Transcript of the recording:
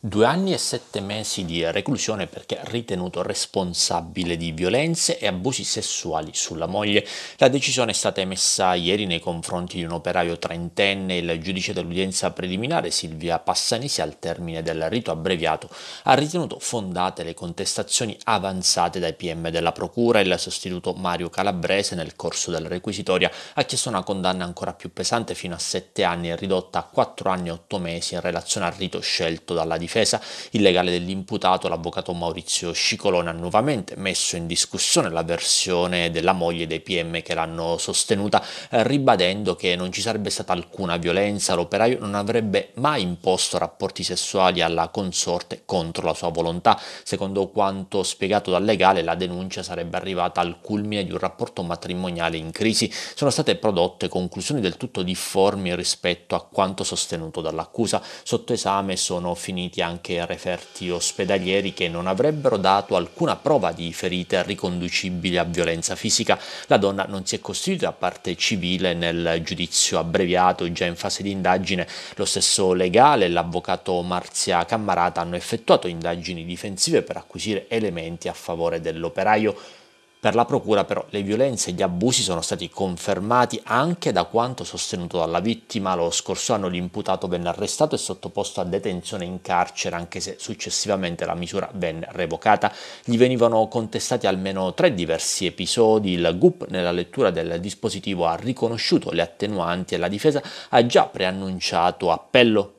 Due anni e sette mesi di reclusione perché ritenuto responsabile di violenze e abusi sessuali sulla moglie. La decisione è stata emessa ieri nei confronti di un operaio trentenne. Il giudice dell'udienza preliminare Silvia Passanisi al termine del rito abbreviato ha ritenuto fondate le contestazioni avanzate dai PM della Procura. Il sostituto Mario Calabrese nel corso del requisitoria ha chiesto una condanna ancora più pesante fino a sette anni ridotta a quattro anni e otto mesi in relazione al rito scelto dalla difesa difesa illegale dell'imputato, l'avvocato Maurizio Scicolone ha nuovamente messo in discussione la versione della moglie dei PM che l'hanno sostenuta, eh, ribadendo che non ci sarebbe stata alcuna violenza, l'operaio non avrebbe mai imposto rapporti sessuali alla consorte contro la sua volontà. Secondo quanto spiegato dal legale, la denuncia sarebbe arrivata al culmine di un rapporto matrimoniale in crisi. Sono state prodotte conclusioni del tutto difformi rispetto a quanto sostenuto dall'accusa. Sotto esame sono finiti detenuti anche referti ospedalieri che non avrebbero dato alcuna prova di ferite riconducibili a violenza fisica. La donna non si è costituita parte civile nel giudizio abbreviato già in fase di indagine. Lo stesso legale e l'avvocato Marzia Cammarata hanno effettuato indagini difensive per acquisire elementi a favore dell'operaio. Per la Procura però le violenze e gli abusi sono stati confermati anche da quanto sostenuto dalla vittima. Lo scorso anno l'imputato venne arrestato e sottoposto a detenzione in carcere anche se successivamente la misura venne revocata. Gli venivano contestati almeno tre diversi episodi. Il GUP nella lettura del dispositivo ha riconosciuto le attenuanti e la difesa ha già preannunciato appello